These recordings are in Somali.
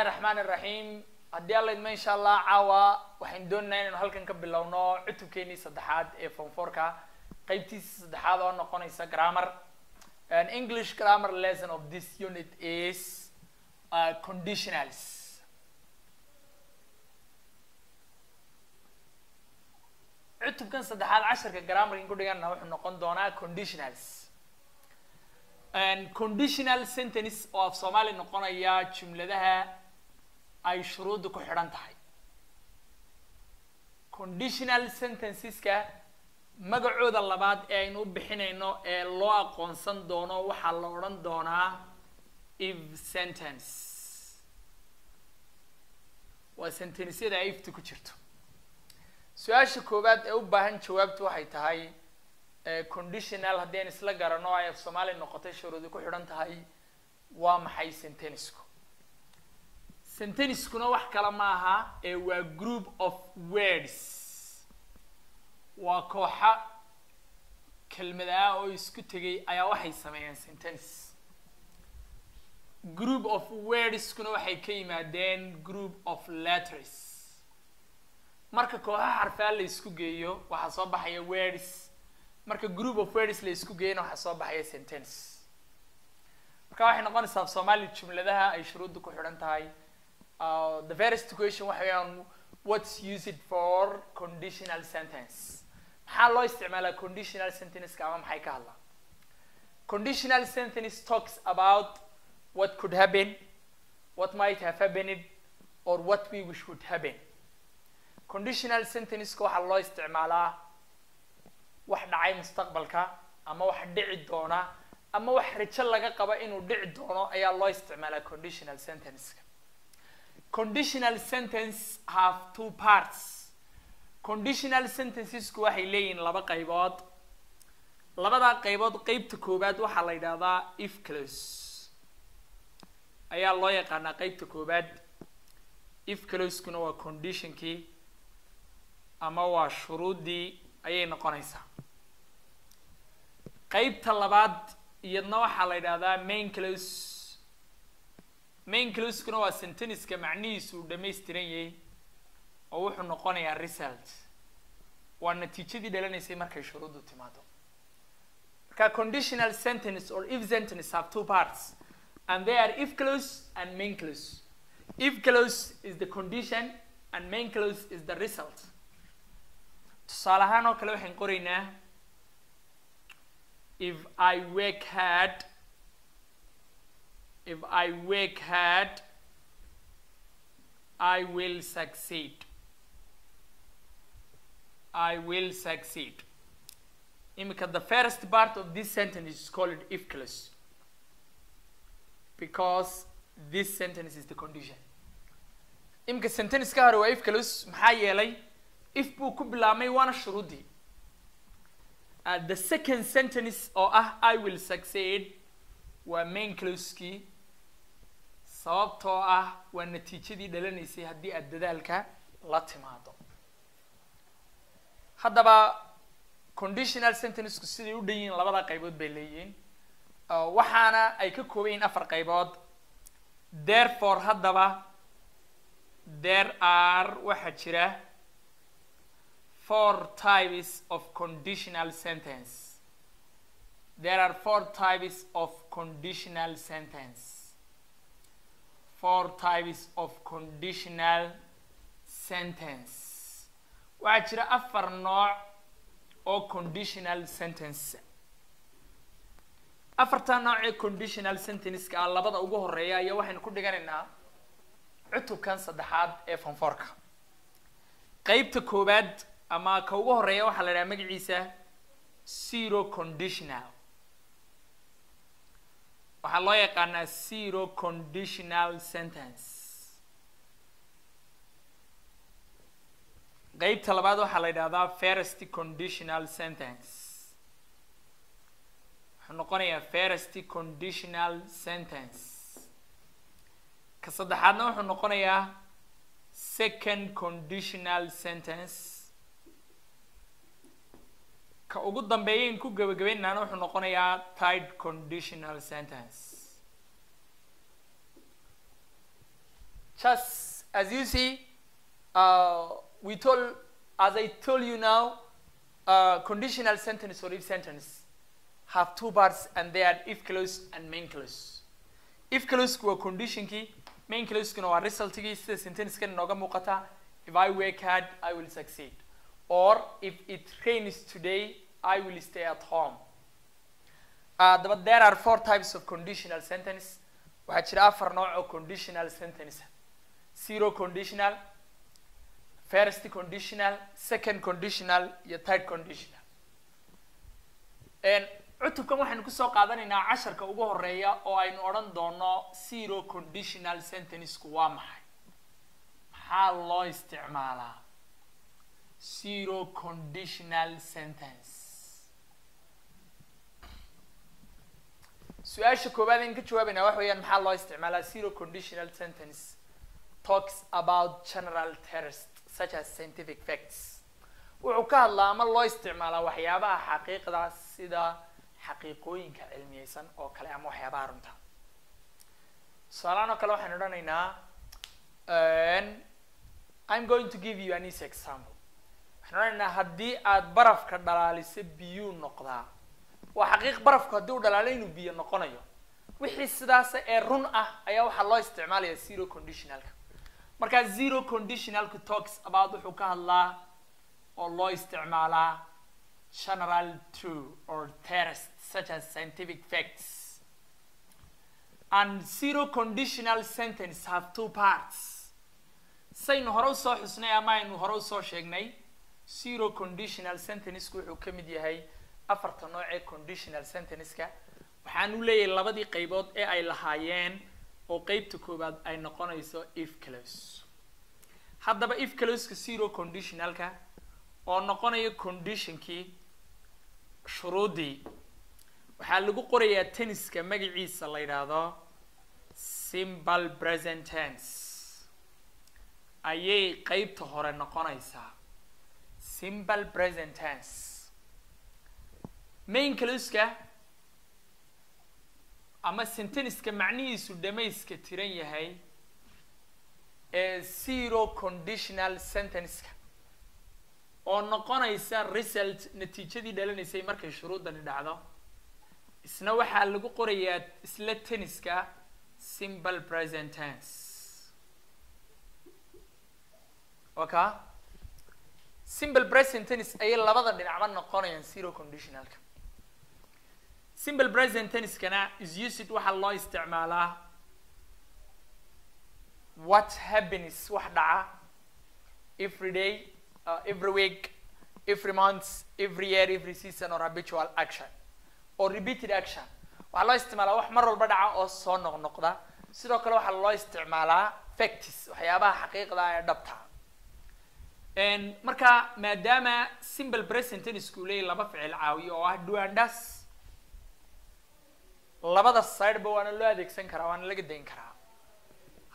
illahi raxmaan iraxiim haddii alla idma insha allah caawa waxaan doonaynaa inaynu halkan ka bilowno cutubkeenii saddexaad ee fonforka qeybtiisa saddexaad oo noqonaysa grammar. An english grammar lesson of this unit is uh, conditionals. Cutubkan saddexaad casharka grammarkan ku dhigana wuxuu noqon doonaa conditionals. Conditional sentence oo af soomaali noqonaya jumladaha ay shuruudda ku xidhan tahay. Conditional sentenceska magacooda labaad ee aynu u bixinayno ee loo aqoonsan doono waxaa la odhan doonaa if sentence. Waa sentencyada ay ifta ku jirto. Su'aasha koowaad ee u baahan jawaabtu waxay tahay conditional haddii aan isla garano ay af soomaali noqotay shuruudi ku xidhan tahay waa maxay sentenisku senteniskuna wax kale ma aha ee waa group of words. Waa kooxa kelmad ah oo isku tegay ayaa waxay sameeyeen sentence. Group of wordskuna waxay ka yimaadeen group of letters. Marka kooxaha xarfaa la isku geeyo waxaa soo baxaya words. Marka group of words la isku geeyana waxaa soo baxaya sentence. Marka waxay noqonaysaa af soomaali jumladaha ay shuruudda ku xidhan tahay the first question waxa weeyaan what's used for conditional sentence? Maxaa loo isticmaalaa conditional sentenceka ama maxay ka hadlaa conditional sentence talks about what could happen what might have happened or what we wish would happen. Conditional sentenceka waxaa loo isticmaalaa wax dhacay mustaqbalka ama wax dhici doona ama wax rajo laga qabo inuu dhici doono ayaa loo isticmaalaa conditional sentenceka conditional sentence have two parts. Conditional sentencesku waxay leeyihiin laba qaybood. Labadaa qaybood qeybta koowaad waxaa la yidhahdaa if close ayaa loo yaqaanaa qeybta koowaad. If closekuna waa conditionkii ama waa shuruuddii ayay noqonaysaa. Qeybta labaad iyadna waxaa la yidhahdaa main close main closekuna waa senteniska macnihiisu uu dhamaystiran yahay oo wuxuu noqonayaa result. Waa natiijadii dhalanaysay markay shuruuddu timaado. Marka conditional sentence or if sentence have two parts and they are if close and main close. If close is the condition and main close is the result. Tusaale ahaan oo kale waxaan qoraynaa if I work hard if I work hard I will succeed. I will succeed. Imika the first part of this sentence is called if clause because this sentence is the condition. Imika sentence ka hore waa if clause maxaa yeelay if buu ku bilaabmay waana shuruuddii uh, the second sentence oo ah I will succeed waa main closekii sababtoo ah waa natiijadii dhalanaysay haddii aada dadaalka la timaado. Haddaba conditional sentencesku siday u dhan yihiin labada qaybood bay leeyihiin. Waxaana ay ka kooban yihiin afar qaybood. Therefore haddaba there are waxaa jira four types of conditional sentence. There are four types of conditional sentence four types of conditional sentence. Waxaa jira afar nooc oo conditional sentence. Afartaa nooc ee conditional sentenceka ah labada ugu horreeya ayaa waxaynu ku dhiganaynaa cutubkan saddexaad ee fonforka qeybta koowaad ama ka ugu horreeya waxaa la idhaha magaciisa zero conditional waxaa loo yaqaanaa zero conditional sentence. Qeybta labaad waxaa la yidhahdaa first conditional sentence. Wuxuu noqonayaa first conditional sentence. Ka saddexaadna wuxuu noqonayaa second conditional sentence ka ugu dambeeyayn ku gabagabaynaana wuxuu noqonayaa third conditional sentence. Just as you see uh, we told as I told you now uh, conditional sentence or if sentence have two parts and they are if clause and main clause if clause waa conditionkii main clause-kuna waa resultigii sida sentencekan inooga muuqata if I work hard I will succeed or if it rains today I will stay at home. Uh, but there are four types of conditional sentence. Waxaa jira afar nooc oo conditional sentence. Zero conditional first conditional second conditional iyo third conditional. Cutubkan waxaynu ku soo qaadanaynaa casharka ugu horreeya oo aynu odhan doono zero conditional sentencku waa maxay? Maxaa loo isticmaalaa zero conditional sentence. Su'aasha koowaad aynu ka jawaabayna waxa weeyaan maxaa loo isticmaalaa? Zero conditional sentence talks about general terrorist such as scientific facts. Wuxuu ka hadlaa ama loo isticmaalaa waxyaabaha xaqiiqda sida xaqiiqooyinka cilmiyeysan oo kale ama waxyaabaha runta. Tusaalahaan oo kale waxaan odhanaynaa i'm going to give you an easy example odhanaynaa haddii aad barafka dhalaaliso biyuu noqdaa. Waa xaqiiq barafku haddii uu dhalaalo inuu biyo noqonayo. Wixii sidaas ee run ah ayaa waxaa loo isticmaalaya zero conditionalka markaa zero conditionalku talks about wuxuu ka hadlaa oo loo isticmaalaa general true or terrorist such as scientific facts. And zero conditional sentence have two parts. Saynu hore u soo xusnay ama aynu hore u soo sheegnay zero conditional sentencku wuxuu ka mid yahay afarta nooc ee conditional sentenceka. Waxaan u leeyahay labadii qaybood ee ay lahaayeen oo qeybta koowaad ay noqonayso if close. Haddaba if closeka zero conditionalka oo noqonaya conditionkii shuruuddii waxaa lagu qorayaa tenniska magaciisa la yidhaahdo simple present ayay qeybta hore noqonaysaa simple present tense. Main closka ama senteniska macnihiisu dhamayska tiran yahay ee zero conditional sentenceka. Oo noqonaysa result natiijadii dhalanaysay markay shuruuddani dhacdo isna waxaa lagu qorayaa isla tenniska simple present tense. Oka simple present tennis ayay labada dhinacba noqonayaan zero conditionalka. Simple present tenniskana is used waxaa loo isticmaalaa what happens wax dhaca every day uh, every week every month every year every season or habitual action or repeated action. Waxaa loo isticmaalaa wax mar walba dhaca oo soo noqnoqda. Sidoo kale waxaa loo isticmaalaa factis waxyaabaha xaqiiqda ee dhabta marka maadaama simple present tennisku laba ficil caawiyo oo ah duandas labada sideba waana loo adeegsan karaa waana laga dayn karaa.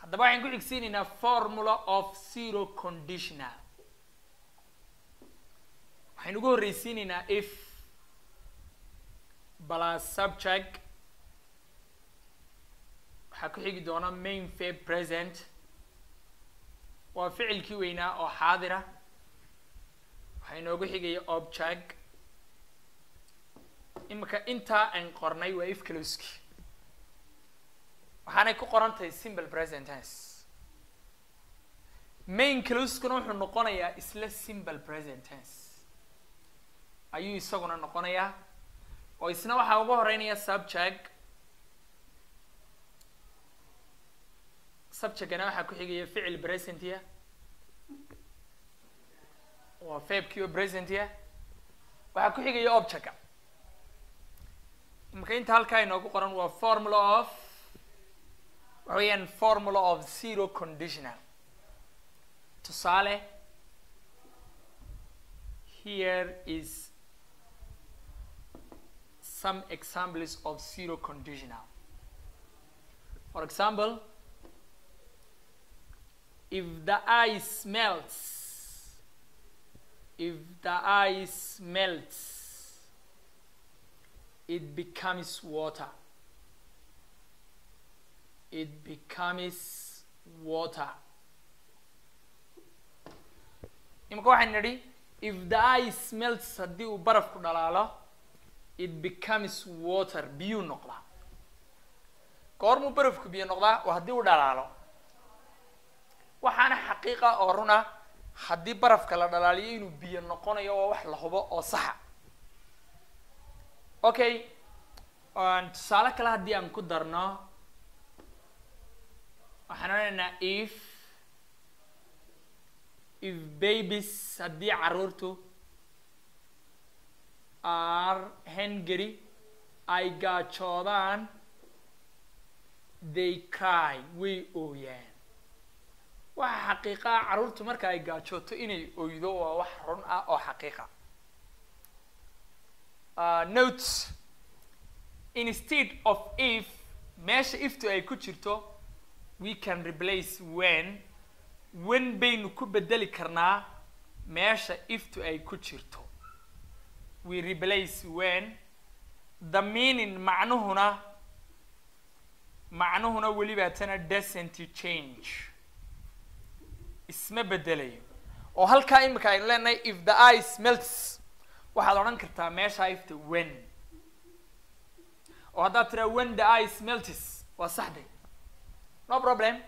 Haddaba waxaan ku xigsiinaynaa formula of zero conditional. Waxaynu ugu horreysiinaynaa if plus subject waxaa ku xigi doona main fab present. Waa ficilkii weynaa oo xaadira waxaa inoogu xigaya object. Imika intaa aan qornay waa if closki waxaanay ku qoran tahay simple present main closkuna wuxuu noqonayaa isla simple present ayuu isaguna noqonayaa. Oo isna waxaa uga horeynaya subject. Subjectgana waxaa ku xigaya ficil presentia waa fabkio presentia waxaa ku xigaya objectka. Marka inta halkaa inoogu qoran waa formula of waxa weeyaan formula of zero conditional. Tusaale here is some examples of zero conditional. For example if the ice melts if the ice melts it becomes water. It becomes water. imika waxaan nidhi if the ice melts haddii uu barafku dhalaalo it becomes water biyuu noqdaa goormuu barafku biyo noqdaa waa haddii uu dhalaalo waxaana xaqiiqa oo runa haddii barafka la dhalaaliyo inuu biyo noqonayo waa wax la hubo oo saxa. Okay tusaale kale haddii aan ku darno waxaan odhanaynaa if if babies haddii caruurtu are hungry ay gaajoodaan they cry way ooyaan waxa xaqiiqa ah carruurtu marka ay gaajooto inay oydo waa wax run ah oo xaqiiqa. Notes. Instead of if meesha iftu ay ku jirto we can replace when. When baynu ku bedeli karnaa meesha iftu ay ku jirto. We replace when. The meaning macnuhuna macnuhuna welibaa tana change isma bedelayo. Oo halkaa imika aynu leenahay if the ice melts waxaad odhan kartaa meesha ifta when. Oo haddaad tiraa when the ice melts waa saxday. No problem.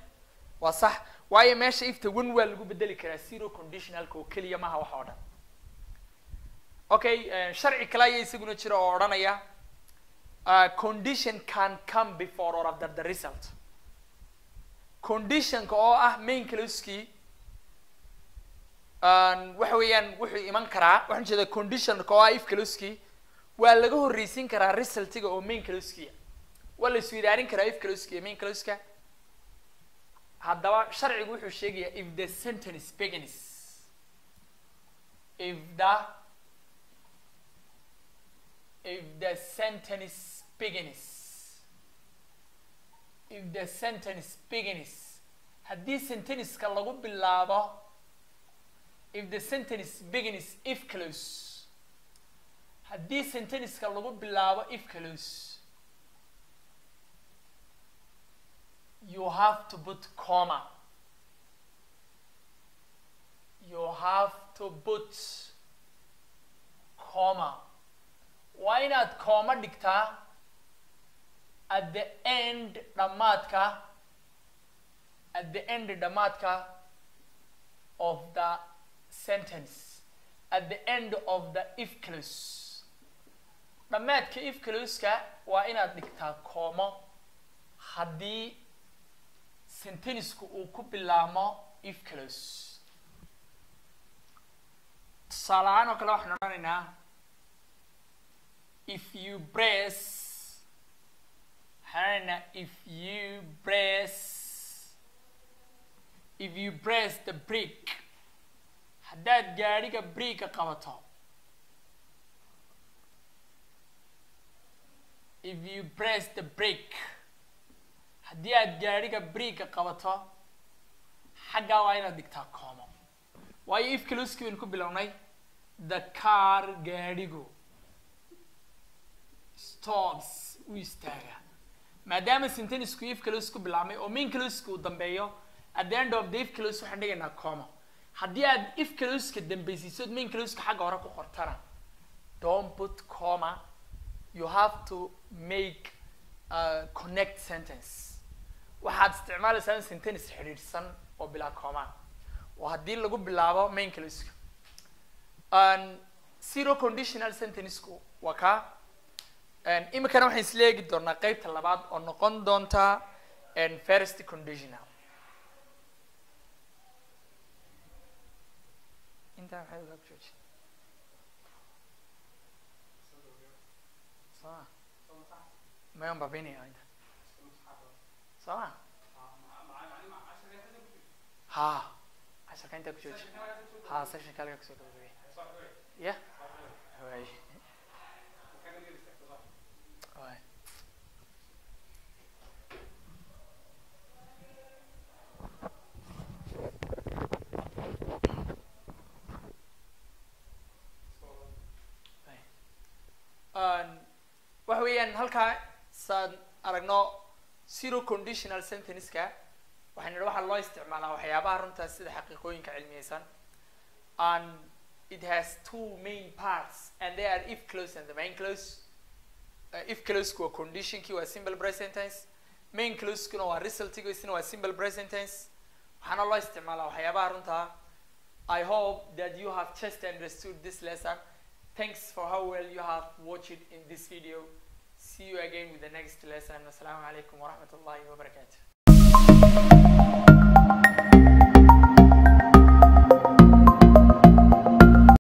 Waa sax waayo meesha ifta when waa lagu bedeli karaa zero conditionalka oo keliya maha wax oo dhan. Okay sharci kale ayaa isaguna jira oo odhanaya uh, condition can come before or after the result. Conditionka oo ah main closkii waxa weeyaan wuxuu iman karaa waxaan jeedaa conditionka oo if closkii waa laga horreysiin karaa resultiga oo main closkia waa la iswidaarin karaa if closki iyo main closka haddaba sharcigu wuxuu sheegayaa if the sentence begins if the if the sentence begins if the sentence begins haddii senteniceka lagu bilaabo if the sentence begins if close. Haddii senteniceka lagu bilaabo if close you have to put comma. You have to put comma. Waa inaad kooma dhigtaa at the end dhammaadka at the end dhammaadka of the sentence at the end of the if dhammaadka if waa inaad dhigtaa koomo. Haddii sentenisku uu ku bilaamo if close tusaale ahaan oo kale waxaan odhanaynaa if you press waxaan if you press if you press the break haddaad gaadhiga breaka qabato. If you press the break haddii aad gaadhiga breaka qabato xaggaa waa inaad dhigtaa koomo. Waayo if closki baynu ku bilownay the car gaadhigu stops u istaagaa maadaama sentenisku if close ku bilaabmay oo main closka uu dambeeyo at the end of the if close waxaan dhigaynaa coomo haddii aad if closka dambeysiisood main closka xagga hore ku qortana don't put comma. You have to make a connect sentence. Waxaad isticmaalaysaa in sentence xidhiidhsan oo bilaa coma oo haddii lagu bilaabo main closka zero conditional sentencku waa kaa imikana waxaan isla doonaa qeybta labaad oo noqon doonta first conditional intaa maxay uga jooji soma mayan babinaya inta soma ha. Casharka intaa ku jooji ha sessionka halkaa ku soo gabagabay ya way way weeyaan halkaa saan aragno zero conditional sentenceka. Waxaan nidhi waxaa loo isticmaalaa waxyaabaha runtaas sida xaqiiqooyinka cilmiyeysan. And it has two main parts and they are if close and the main close. Uh, if closku waa conditionkii waa simple present tense. Main closekuna waa resultigu isna waa simple present tense. Waxaana loo isticmaalaa waxyaabaha runtaa I hope that you have just understood this lesson. Thanks for how well you have watched in this video. See you again with the next lesson. Assalamu alaikum wa rahmatullahi wa barakatuh.